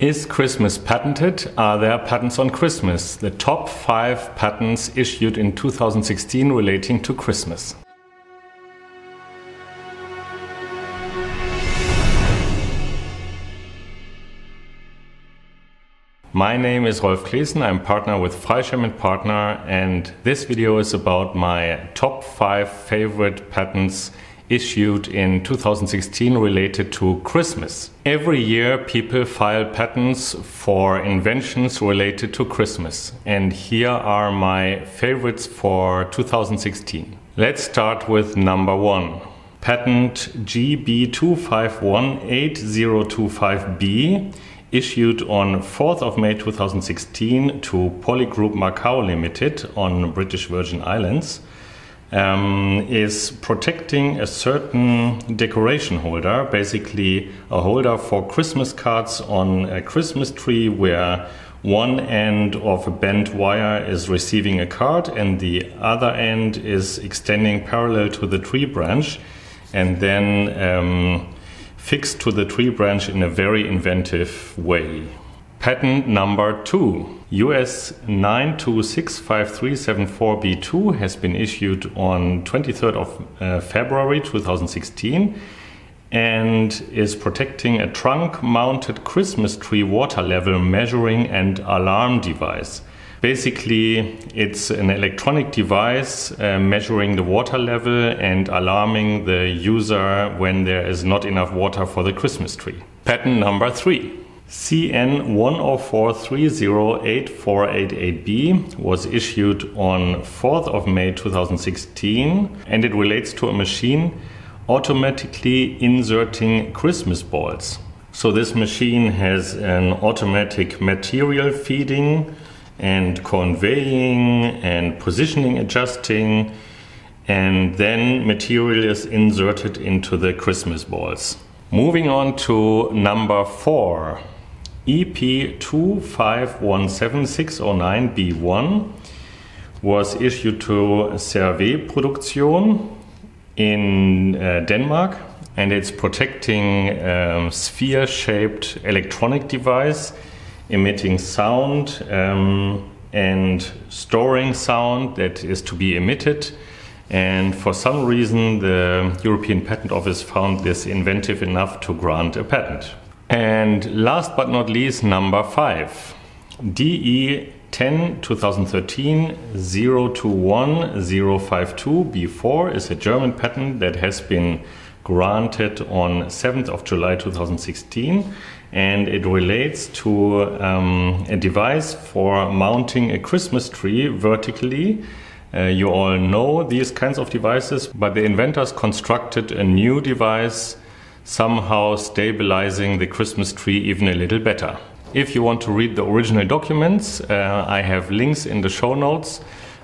Is Christmas patented? Are there patents on Christmas? The top five patents issued in 2016 relating to Christmas. My name is Rolf Claessen, I'm partner with Freischem Partner and this video is about my top 5 favorite patents issued in 2016 related to Christmas. Every year people file patents for inventions related to Christmas and here are my favorites for 2016. Let's start with number 1. Patent GB2518025B issued on 4th of May 2016 to Polygroup Macau Limited on British Virgin Islands um, is protecting a certain decoration holder, basically a holder for Christmas cards on a Christmas tree where one end of a bent wire is receiving a card and the other end is extending parallel to the tree branch and then um, fixed to the tree branch in a very inventive way. Patent number two. US 9265374B2 has been issued on 23rd of uh, February 2016 and is protecting a trunk mounted Christmas tree water level measuring and alarm device. Basically, it's an electronic device uh, measuring the water level and alarming the user when there is not enough water for the Christmas tree. Patent number three. CN 104308488B was issued on 4th of May 2016 and it relates to a machine automatically inserting Christmas balls. So this machine has an automatic material feeding and conveying and positioning adjusting and then material is inserted into the Christmas balls. Moving on to number four. EP2517609B1 was issued to Cervé Produktion in uh, Denmark and it's protecting a um, sphere-shaped electronic device emitting sound um, and storing sound that is to be emitted and for some reason the European Patent Office found this inventive enough to grant a patent. And last but not least, number five. DE 10 2013 021052 B4 is a German patent that has been granted on 7th of July 2016 and it relates to um, a device for mounting a Christmas tree vertically. Uh, you all know these kinds of devices, but the inventors constructed a new device somehow stabilizing the Christmas tree even a little better. If you want to read the original documents, uh, I have links in the show notes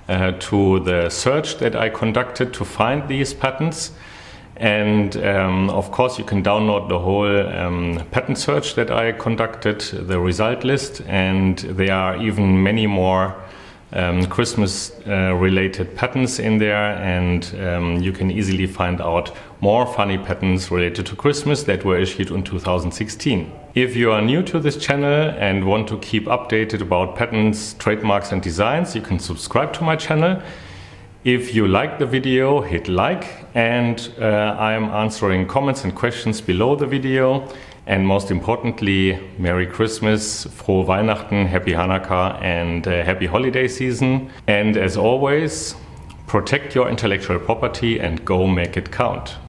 uh, to the search that I conducted to find these patents. And um, of course, you can download the whole um, patent search that I conducted, the result list, and there are even many more um, Christmas uh, related patents in there, and um, you can easily find out more funny patents related to Christmas that were issued in 2016. If you are new to this channel and want to keep updated about patents, trademarks, and designs, you can subscribe to my channel. If you like the video, hit like, and uh, I am answering comments and questions below the video. And most importantly, Merry Christmas, Frohe Weihnachten, Happy Hanukkah, and uh, Happy Holiday Season. And as always, protect your intellectual property and go make it count.